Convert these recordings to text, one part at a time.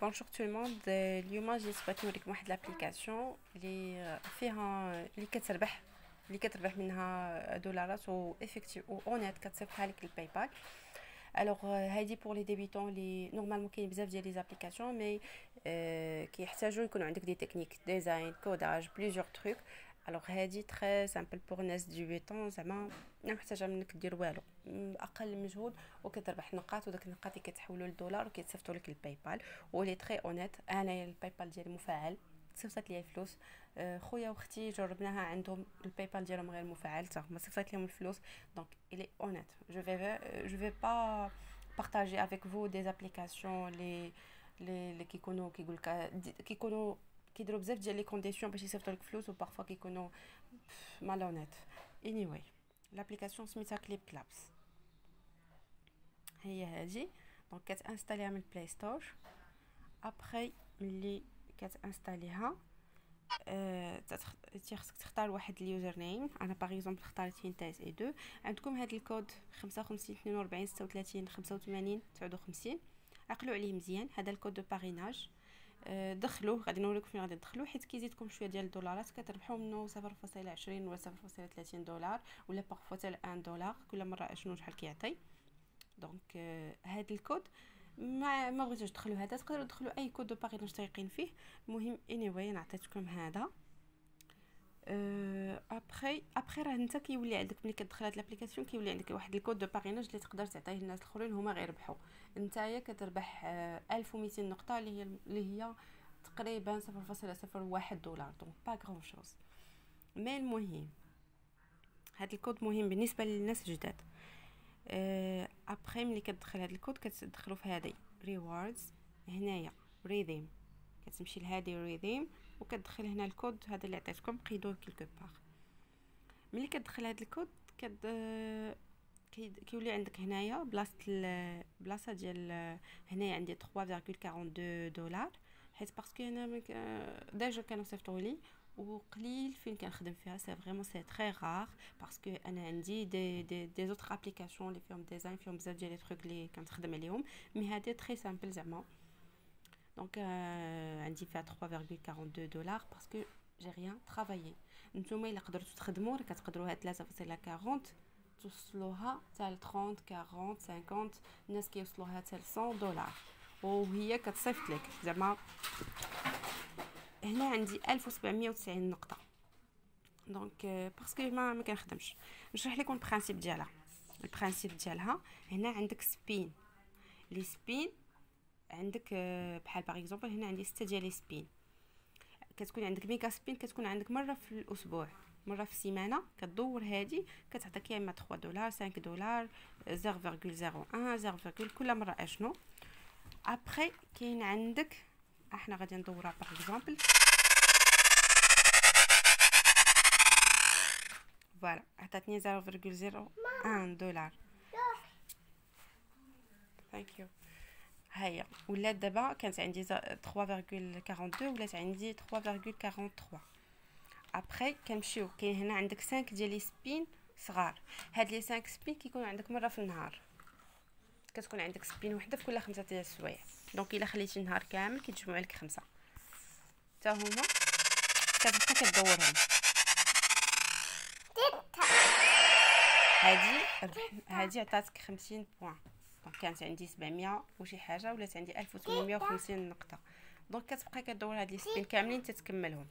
bonjour tout le monde اليوم جيت بغيت نوريكم واحد l'application اللي فيها اللي كتربح. اللي كتربح منها دولارات و effective و honnête كتصيفطها لك ال PayPal alors هادي pour les débutants لي normalement كاين بزاف ديال les applications mais كيحتاجوا يكونوا عندك des techniques design codage plusieurs trucs alors هادي très simple pour ناس débutants زعما ما محتاجه منك دير والو أقل مجهود وكتربح نقاط وداك النقاط اللي كتحولوا للدولار وكيتصيفطوا لك ال PayPal ولي très honnête انايا ال PayPal ديالي مفعل صيفطت لي الفلوس خويا واختي جربناها عندهم ال PayPal ديالهم غير مفعل حتى هما صيفطت لهم الفلوس donc elle est honnête je vais je vais pas partager avec vous des applications لي لي كيكونوا كيقول لك كيكونوا كيديروا بزاف ديال les conditions باش يصيفطوا لك فلوس و parfois كيكونوا malhonnêtes anyway l'application سميتها Clip Claps هي هذه donc كتانستاليها من ال Play Store après ملي كتانستاليها أه خصك تختار واحد ال username أنا par exemple اختاريت فينتايز اي 2 عندكم هذا الكود 55 42 36 85 59 عقلوا عليه مزيان هذا ال code de parrainage أه دخلوه غادي نوريكم فين غادي تدخلوه حيت كيزيدكم شوية ديال الدولارات كتربحوا منه 0.20 ولا 0.30 دولار ولا parfois حتى 1 دولار كل مرة اشنو شحال كيعطي. donc هذا الكود ما ما بغيتوش تدخلوا هذا تقدروا تدخلوا أي كود باغي مشتركين فيه. المهم اني anyway عطيتكم هذا. ابخي ابخي راه انت كيولي عندك ملي كتدخل هاد l'application كيولي عندك واحد ال code de parrainage اللي تقدر تعطيه للناس الاخرين هما غير يربحوا نتايا كتربح 1200 نقطه اللي هي اللي هي تقريبا 0.01 دولار donc pas grand-chose mais المهم هاد الكود مهم بالنسبة للناس الجداد ابخي euh, ملي كتدخل هذا الكود كتدخلو في هذه rewards هنايا redeem كتمشي لهذه redeem وكتدخل هنا الكود هذا اللي عطيتكم قيدوه quelque part ملي كتدخل هذا الكود كد كيولي عندك هنايا بلاصة بلاصة ديال هنايا عندي 3.42 دولار حيت parce que أنا déjà كانوا صيفطوا وقليل فين كنخدم فيها. c'est vraiment c'est très rare parce que أنا عندي des des des autres applications اللي فيهم design فيهم بزاف ديال les trucs اللي كنخدم عليهم. mais هادي très simple زعما. donc عندي فيها 3.42 دولار parce que j'ai rien travaillé نتوما الا قدرتو تخدموا راه كتقدروا هاد 3.40 توصلوها حتى 30 40 50 الناس كيوصلوها حتى 100 دولار وهي كتصيفط لك زعما هنا عندي 1790 نقطه donc parce que ما ما كنخدمش نشرح لكم ال principe ديالها ال principe ديالها هنا عندك spin les spins عندك بحال par exemple هنا عندي ستة ديال spin كتكون عندك mega spin كتكون عندك مرة في الأسبوع مرة في السيمانة. كدور هادي كتعطيك يا إما 3 دولار 5 دولار 0.01 0, كل مرة أشنو؟ après كاين عندك أحنا غادي ندورها par exemple voilà عطاتني 0.01 دولار. thank you هيا. ولات دابا كانت عندي 3.42 ولات عندي 3.43 après كنمشيو. كاين هنا عندك 5 ديال les spins صغار. هاد les 5 spins كيكونوا عندك مرة في النهار. كتكون عندك spin وحدة في كل خمسة ديال السوايع. donc إلا خليتي النهار كامل كيتجمعوا لك خمسة. حتى هما. كتبقى كدورهم. هادي هادي عطاتك خمسين points. donc كانت عندي سبعمية وشي حاجة ولات عندي ألف وثمانمية وخمسين نقطة. donc كتبقى كدور هاد les spins كاملين تتكملهم.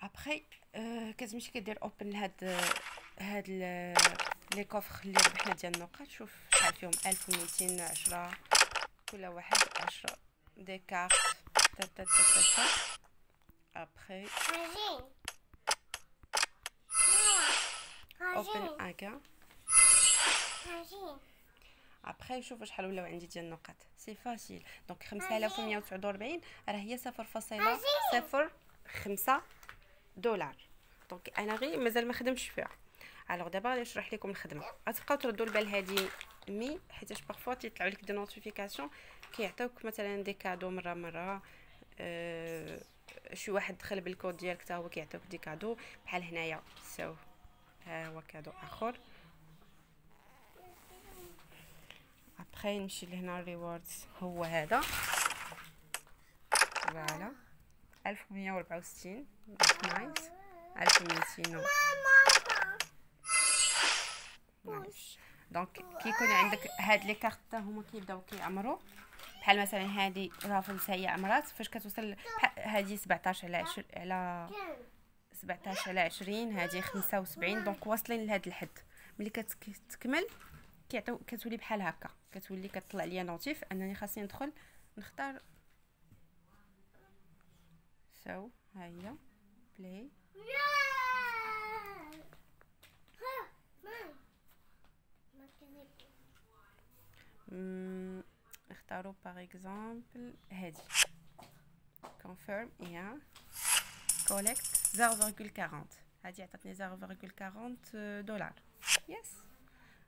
ابخي آه كتمشي كدير open لهاد هاد les coffres اللي ربحنا ديال النقاط. شوف شحال فيهم ألف وميتين عشرة كل واحد عشرة. des cartes تا تا تا تا تا. ابخي اوبن اكا ابخي نشوف شحال ولاو عندي ديال النقاط c'est facile donc 5149 راه هي 0.0 خمسة دولار. donc أنا غير مازال ما خدمتش فيها. alors دابا غادي نشرح لكم الخدمة. غتبقاو تردوا البال هذه mais حيتاش parfois تيطلعوا لك des notifications كيعطيوك مثلا des cadeaux مرة مرة أه شي واحد دخل بالكود ديالك حتى هو كيعطيوك des cadeaux. بحال هنايا so ها هو cadeau آخر. ابخي نمشي لهنا ال rewards هو هذا. voilà. 1164 nice 1200 nice donc كي يكون عندك هاد les cartes هما كيبداو كيعمروا بحال مثلا هادي raffles هي عمرات فاش كتوصل هادي 17 على 20 على 17 على 20 هادي 75 donc واصلين لهاد الحد. ملي كتكمل كيعطيو كتولي بحال هكا. كتولي كتطلع ليا notif أنني خاصني ندخل نختار. so ها هي. play اختاروا par exemple هادي. Confirm. يا collect. 0.40 هادي عطاتني 0.40 دولار. yes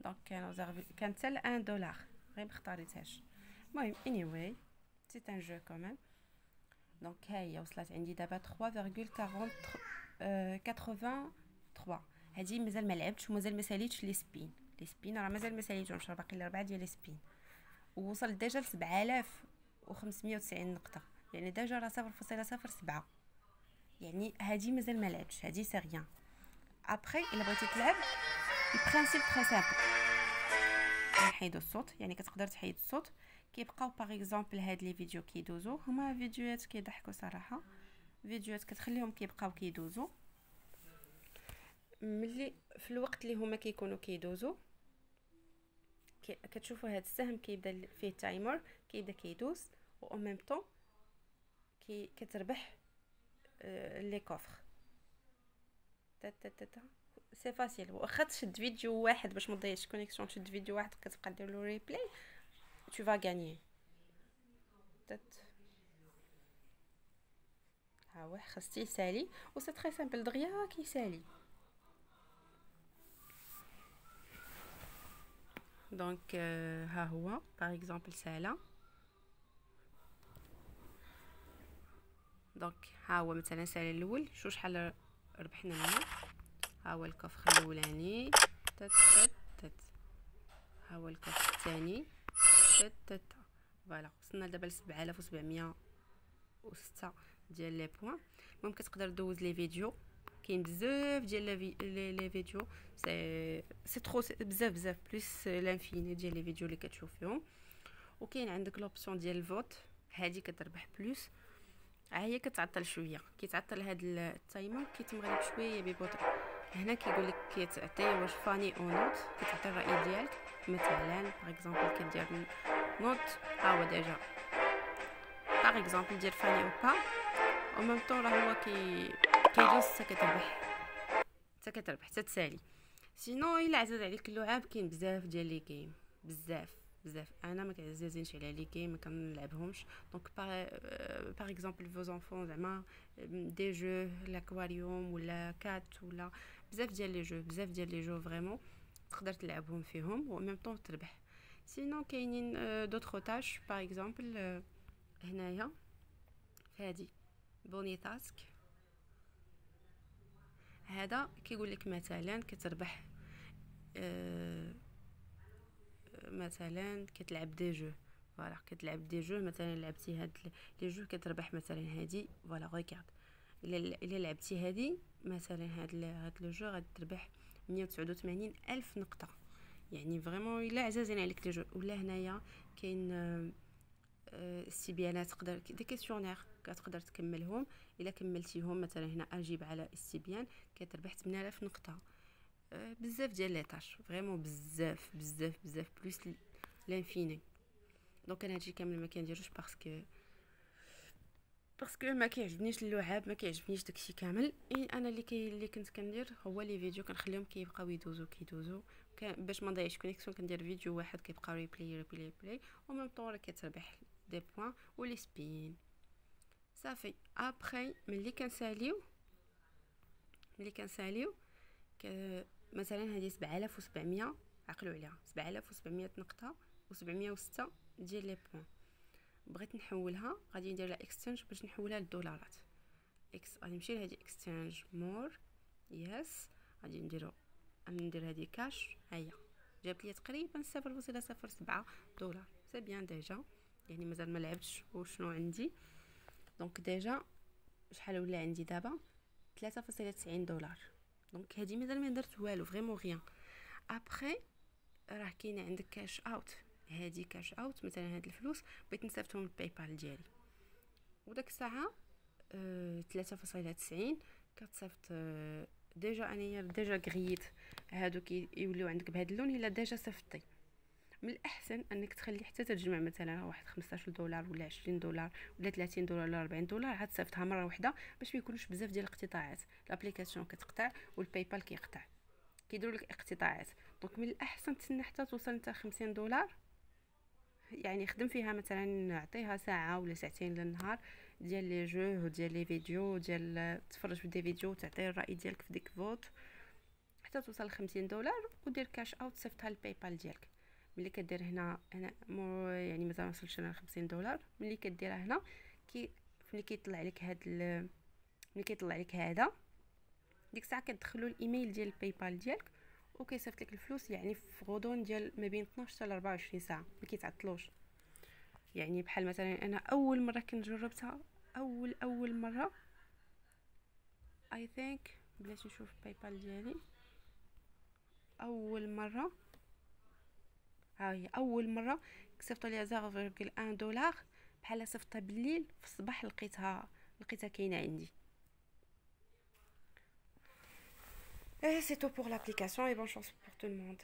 donc كانوا كانت حتى 1 دولار غير ما اختاريتهاش المهم anyway c'est un jeu quand même donc ها هي وصلت عندي دابا 3.83 هادي مازال ما لعبتش ومازال ما ساليتش les spins les spins راه مازال ما ساليتهمش راه باقي لي 4 ديال les spins ووصل déjà ل 7590 نقطه يعني déjà راه 0.07 يعني هادي مازال ما لعبتش هادي c'est rien après الا بغيتي تلعب ال principe très simple نحيدو الصوت يعني كتقدر تحيد الصوت. كيبقاو par exemple هاد les vidéos كيدوزو. هما فيديوهات كيضحكوا صراحة. فيديوهات كتخليهم كيبقاو كيدوزو. ملي في الوقت اللي هما كيكونوا كيدوزو كتشوفوا هاد السهم كيبدا فيه timer كيبدا كيدوز. و au même temps كي كتربح آه les coffres تا تا تا, تا. c'est facile واخا تشد فيديو واحد باش ما تضيعش connexion تشد فيديو واحد كتبقى دير له replay tu vas gagner. Peut-être. ها هو خصتي يسالي و c'est très simple دغيا كيسالي donc ها هو par exemple سالا donc ها هو مثلا سالا الأول شو شحال ربحنا منه ها هو ال coffre الأولاني. تت تت تت. ها هو ال coffre الثاني. تت تت. voilà وصلنا دابا ل 7706 ديال les points المهم كتقدر دوز les vidéos. كاين بزاف ديال les les vidéos. c'est c'est trop بزاف بزاف. plus l'infini ديال les vidéos اللي كتشوف فيهم. وكاين عندك l'option ديال ال vote هادي كتربح plus هي كتعطل شوية. كيتعطل هاد ال timer. كيتم غير شوية ببطء. هنا كيقول لك كيتعطي واش funny أو not كتعطي الرأي ديالك. مثلا par exemple كدير not ها هو déjà. par exemple دير funny ou pas au même temps راه هو كي كيدوز حتى كتربح. حتى كتربح حتى تسالي. sinon إلا عزاز عليك اللعاب كاين بزاف ديال les games بزاف بزاف. أنا ما كيعزازينش على les games ما كنلعبهمش. donc par exemple vos enfants زعما des jeux l'aquarium ولا كات ولا بزاف ديال les jeux بزاف ديال les jeux vraiment تقدر تلعبهم فيهم و même temps تربح. sinon كاينين d'autres tâches par exemple هنايا هادي bonus task هذا كيقول لك مثلا كتربح أه مثلا كتلعب des jeux. voilà كتلعب des jeux مثلا لعبتي هاد les jeux كتربح مثلا هادي voilà regarde إلا لعبتي هادي مثلا هاد هاد le jeu غادي تربح 189 ألف نقطة. يعني vraiment إلا عزازين عليك les jeux. ولا هنايا كاين استبيانات تقدر des questionnaires كتقدر تكملهم. إلا كملتيهم مثلا هنا أجيب على استبيان كتربح 8000 نقطة. بزاف ديال les tâches vraiment بزاف بزاف بزاف plus l'infini. donc أنا هادشي كامل ما كنديروش parce que parce que ما كيعجبنيش اللعاب ما كيعجبنيش داكشي كامل أنا اللي كي اللي كنت كندير هو les vidéos كنخليهم كيبقاو يدوزو كيدوزو باش ما نضيعش connexion كندير فيديو واحد كيبقى replay replay replay و même temps كتربح des points و les spins صافي après ملي كنساليو ملي كنساليو مثلا هذه 7700 عقلوا عليها 7700 نقطه و706 ديال les points بغيت نحولها غادي ندير لها اكستشينج باش نحولها للدولارات. ex غادي نمشي لهادي exchange more yes غادي نديرو ندير هذه كاش هيا. جابت لي تقريبا صفر فاصلة صفر سبعة دولار. c'est bien déjà يعني مازال ما لعبتش وشنو عندي. donc déjà شحال ولا عندي دابا؟ ثلاثة فاصلة تسعين دولار. donc هادي مازال ما درت والو vraiment rien après راه كاينة عندك cash out هادي cash out مثلا هاد الفلوس بغيت نصيفطهم لل PayPal ديالي. وداك الساعة ثلاثة فاصلة تسعين كتصيفط أه déjà أنايا déjà غريت هادو كيوليو عندك بهاد اللون إلا déjà صيفطتي. من الأحسن أنك تخلي حتى تجمع مثلا واحد 15 دولار ولا 20 دولار ولا 30 دولار ولا 40 دولار عاد تصيفطها مرة واحدة باش ما يكونوش بزاف ديال الاقتطاعات ال application كتقطع وال PayPal كيقطع كيديروا لك اقتطاعات. donc من الأحسن تسنى حتى توصل نتا 50 دولار يعني خدم فيها مثلا نعطيها ساعة ولا ساعتين للنهار ديال les jeux ديال les vidéos ديال تفرج في des vidéos تعطي الرأي ديالك في ديك vote حتى توصل ل 50 دولار ودير cash out صيفطها لل PayPal ديالك ملي كدير هنا هنا يعني مازال ما وصلتش أنا 50 دولار ملي كديرها هنا كي ملي كيطلع لك هاد. ملي كيطلع لك هذا ديك الساعة كتدخلوا الإيميل ديال ال PayPal ديالك وكيصيفط لك الفلوس يعني في غضون ديال ما بين 12 حتى 24 ساعة ما كيتعطلوش. يعني بحال مثلا أنا أول مرة كنت جربتها أول أول مرة اي ثينك بلاتي نشوف باي بال ديالي. أول مرة ها هي أول مرة كسبت ليها 0.1 دولار بحال صيفطها بالليل في الصباح لقيتها لقيتها كاينة عندي. Et c'est tout pour l'application et bonne chance pour tout le monde.